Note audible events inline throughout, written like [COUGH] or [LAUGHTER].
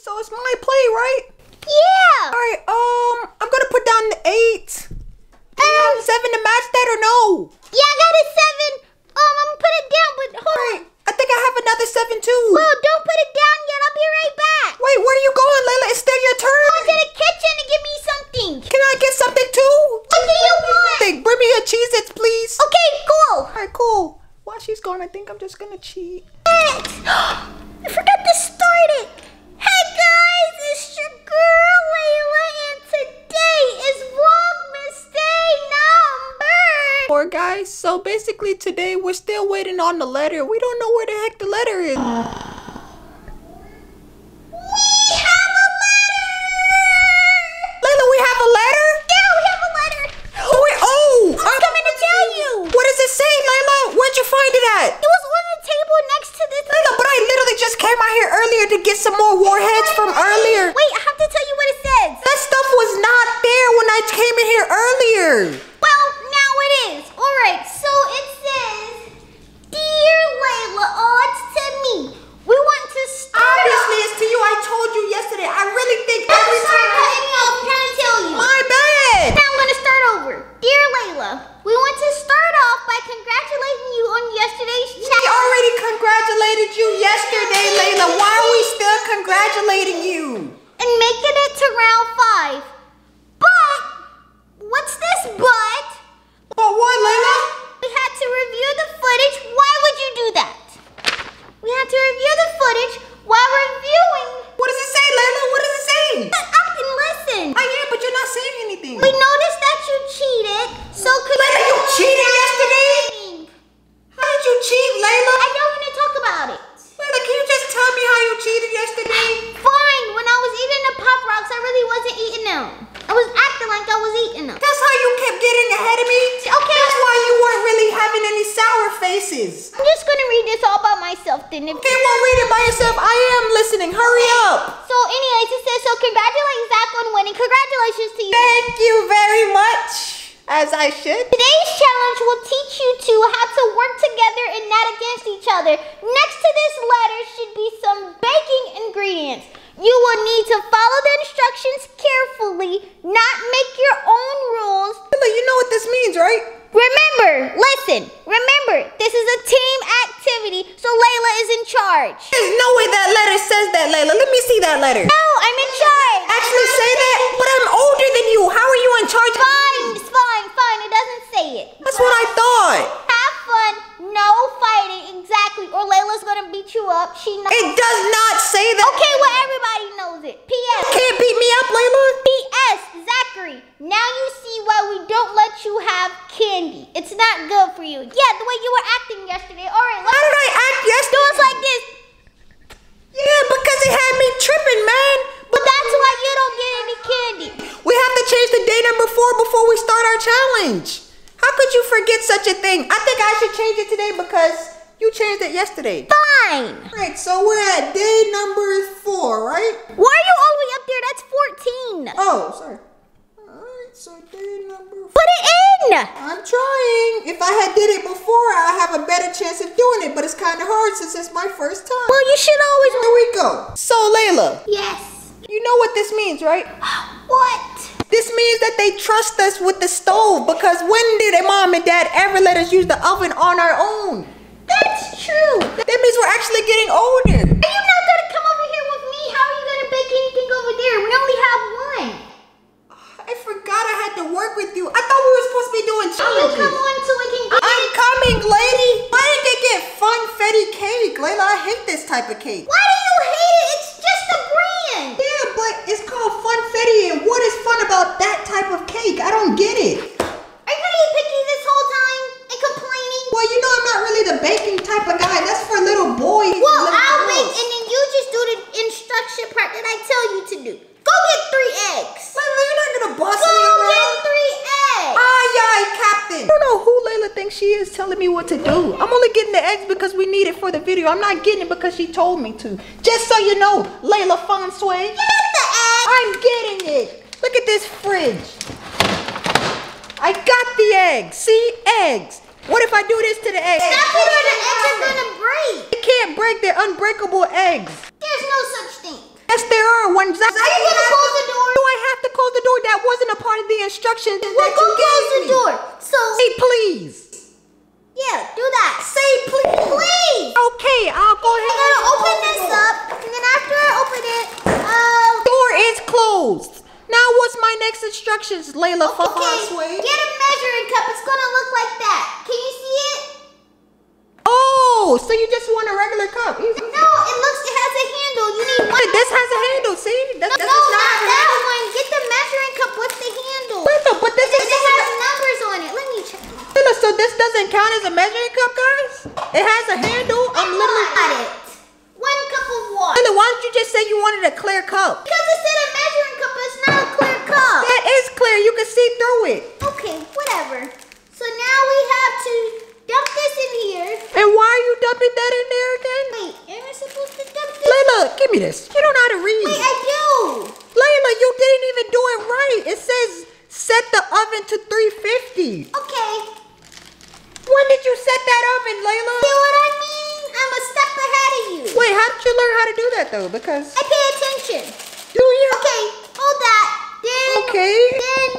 so it's my play, right? Yeah. All right. Um, I'm gonna put down the eight. Do you Um, have seven to match that or no? Yeah, I got a seven. Um, I'm gonna put it down, but hold All on. I think I have another seven too. Well, don't put it down yet. I'll be right back. Wait, where are you going, Layla? It's still your turn. Go to the kitchen and give me something. Can I get something too? What do you want? Bring me a Cheez-Its please. Okay, cool. All right, cool. While she's gone, I think I'm just gonna cheat. [GASPS] I forgot to start it. Hey guys, girl Layla, and today is Vlogmas Day number. Or guys, so basically today we're still waiting on the letter. We don't know where the heck the letter is. [SIGHS] [SIGHS] [SIGHS] not make your own rules. Layla, you know what this means, right? Remember, listen, remember, this is a team activity, so Layla is in charge. There's no way that letter says that, Layla. Let me see that letter. No, I'm in charge. Actually say that? But I'm older than you. How are you in charge? Fine, it's fine, fine. It doesn't say it. That's what I thought. Have fun, no fighting, exactly. Or Layla's gonna beat you up. She knows. It does not say that. Okay, well everybody knows it. P.S. Can't beat me up, Layla. P.S. Zachary, now you see why we don't let you have candy. It's not good for you. Yeah, the way you were acting yesterday. All right, How let's did I act do yesterday? us like this. Yeah, because it had me tripping, man. But that's why you don't get any candy. We have to change the day number four before we start our challenge. How could you forget such a thing? I think I should change it today because you changed it yesterday. Fine. Right, so we're at day number four, right? Why are you all the way up there? That's 14. Oh, sorry. Alright, so day number four. Put it in. I'm trying. If I had did it before, I have a better chance of doing it, but it's kind of hard since it's my first time. Well, you should always. Here we go. So, Layla, Yes. you know what this means, right? [GASPS] What? This means that they trust us with the stove because when did a mom and dad ever let us use the oven on our own? That's true. That means we're actually getting older. Are you not gonna come over here with me? How are you gonna bake anything over there? We only have one. I forgot I had to work with you. I thought we were supposed to be doing You challenges. come on so we can get I'm it. coming, lady. Why did they get funfetti cake? Layla, I hate this type of cake. Why do you hate it? It's just a brand. Yeah, but it's called and what is fun about that type of cake? I don't get it. Are you gonna be picky this whole time and complaining? Well, you know I'm not really the baking type of guy. That's for little boys. Well, little I'll girls. bake and then you just do the instruction part that I tell you to do. Go get three eggs. Layla, you're not gonna boss Go me around. Go get three eggs. Aye, aye, Captain. I don't know who Layla thinks she is telling me what to do. I'm only getting the eggs because we need it for the video. I'm not getting it because she told me to. Just so you know, Layla Fonsway. Get the egg. I'm getting it. Look at this fridge. I got the eggs. See? Eggs. What if I do this to the eggs? That's what the eggs are gonna break. They can't break. They're unbreakable eggs. There's no such thing. Yes, there are. when Zach. Are you gonna close the door? Do I have to close the door? That wasn't a part of the instructions Well, that go you close the door. So, Say please. yeah, do that. Say please. Please. Okay, I'll go ahead. I'm gonna and open this up, and then after I open it, um, Door is closed. Now what's my next instructions, Layla? okay, get a measuring cup. It's gonna look like that. Can you see it? Oh, so you just want a regular cup? No, it looks. It has a handle. You need one. This has a handle. See? This, No, not is not a that handle. one. Get the measuring cup with the handle. Layla, but this is it has numbers on it. Let me check. Layla, so this doesn't count as a measuring cup, guys? It has a handle. I'm literally. Got it. One cup of water. Layla, why didn't you just say you wanted a clear cup? Because it You can see through it. Okay, whatever. So now we have to dump this in here. And why are you dumping that in there again? Wait, am I supposed to dump this? Layla, give me this. You don't know how to read. Wait, I do. Layla, you didn't even do it right. It says set the oven to 350. Okay. When did you set that oven, Layla? See what I mean? I'm a step ahead of you. Wait, how did you learn how to do that though? Because I pay attention. do you? Okay, hold that. Then. Okay. Then.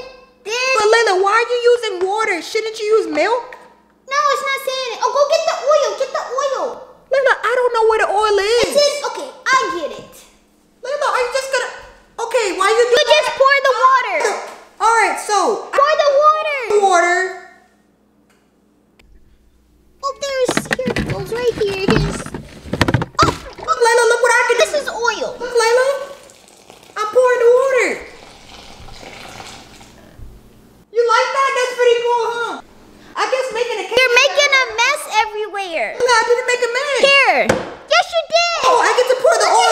Then. But Layla, why are you using water? Shouldn't you use milk? No, it's not saying it. Oh, go get the oil. Get the oil. Layla, I don't know where the oil It's is. in. Okay, I get it. Layla, are you just gonna? Okay, why are you do? You just pour the water. All right, so Pour the water. water. Oh, there's. Here it goes right here. Here's. Oh, Look, Layla, look what I can do. this is oil. Look, Layla, I'm pouring the water. You like that? That's pretty cool, huh? I guess making a cake. You're making a mess everywhere. Layla, I didn't make a mess. Here. Yes, you did. Oh, I get to pour the oil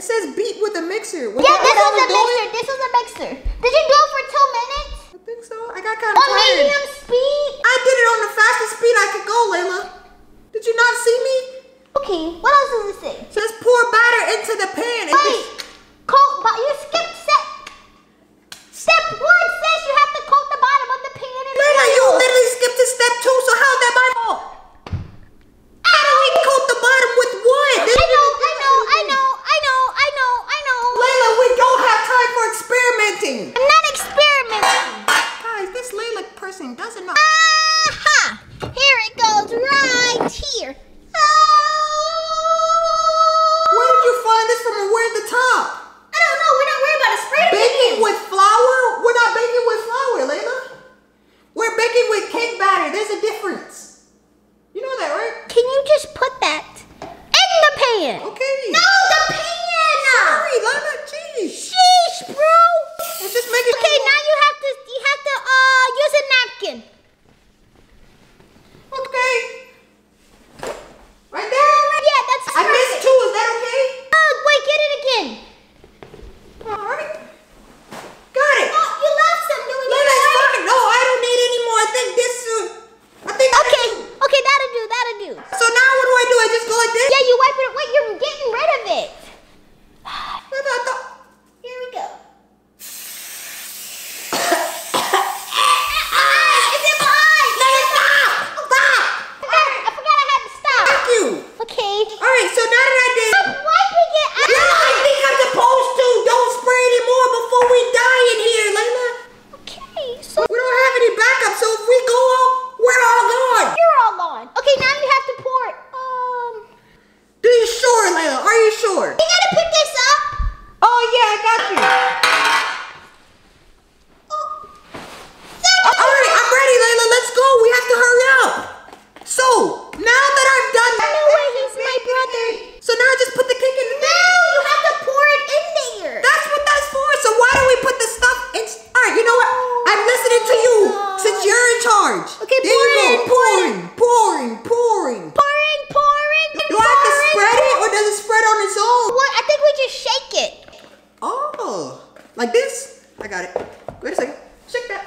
It says beat with a mixer. Was yeah, this is the mixer. This is a mixer. Did you do it for two minutes? I think so. I got kind of on tired. medium speed. I did it on the fastest speed I could go, Layla. Did you not see me? Okay. What else does it say? It says pour batter into the pan. Wait, cold, but you like this. I got it. Wait a second. Shake that.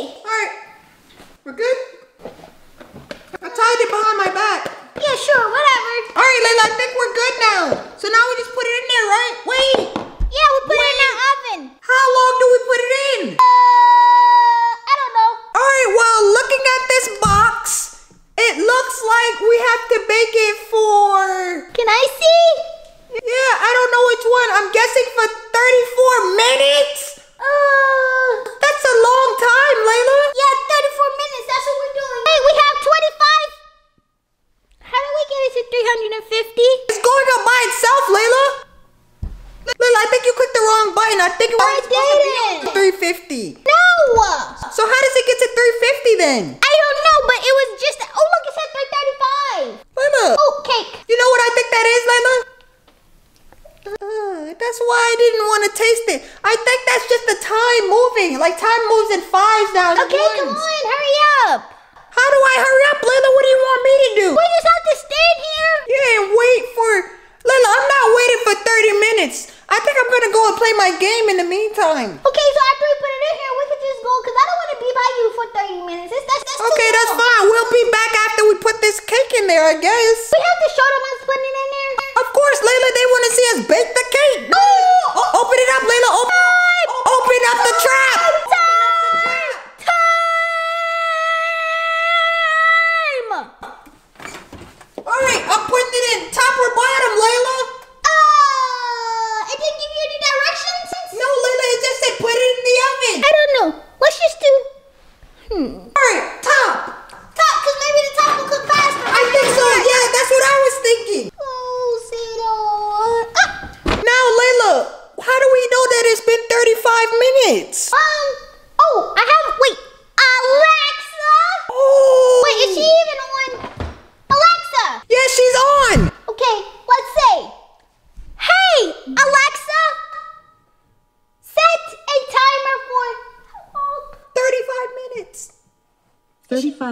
All right. We're good? I tied it behind my back. Yeah, sure, whatever. All right, Layla, I think we're good now. So now we just put it in there, right? Wait. Yeah, we put Wait. it in the oven. How long do we put it in? Uh, I don't know. All right, well, looking at this box, it looks like we have to bake it for... Can I see? Yeah, I don't know which one. I'm guessing for 34 minutes? It's going up by itself, Layla. Layla, I think you clicked the wrong button. I think it was I to be 350. No. So how does it get to 350 then? I don't know, but it was just. Oh look, it said 335. Layla. Oh, cake. You know what I think that is, Layla? Uh, that's why I didn't want to taste it. I think that's just the time moving. Like time moves in fives now. Okay, come on, hurry up do I hurry up, Layla? What do you want me to do? We just have to stand here. Yeah, wait for... Layla, I'm not waiting for 30 minutes. I think I'm going to go and play my game in the meantime. Okay, so after we put it in here, we could just go because I don't want to be by you for 30 minutes. It's, that's, that's okay, that's fine. We'll be back after we put this cake in there, I guess. We have to show them us putting it in there. Of course, Layla, they want to see us bake the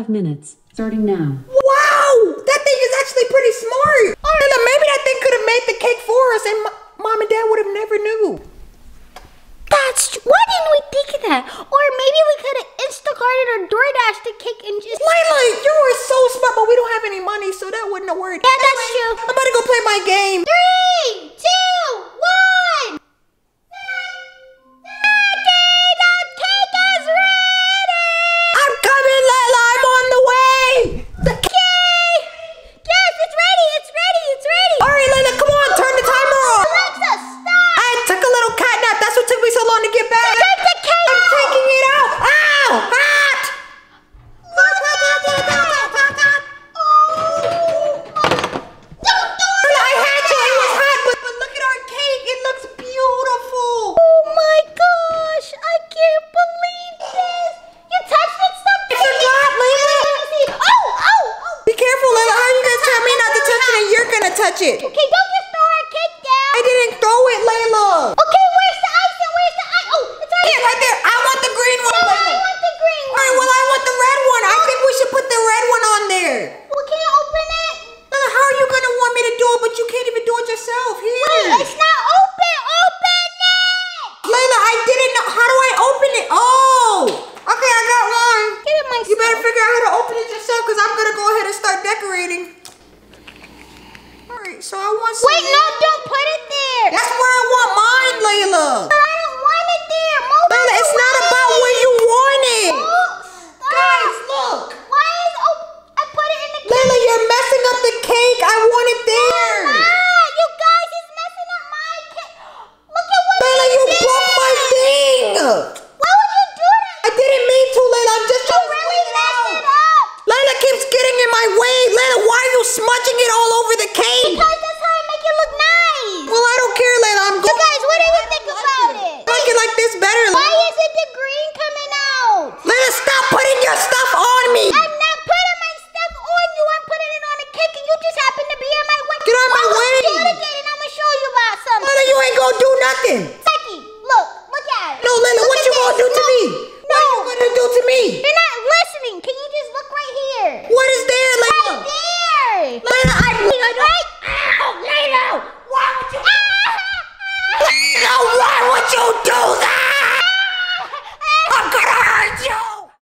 five minutes, starting now. Wow! That thing is actually pretty smart! Oh, know, maybe that thing could have made the cake for us and mom and dad would have never knew. That's, why didn't we think of that? decorating. All right, so I want some... Wait, no!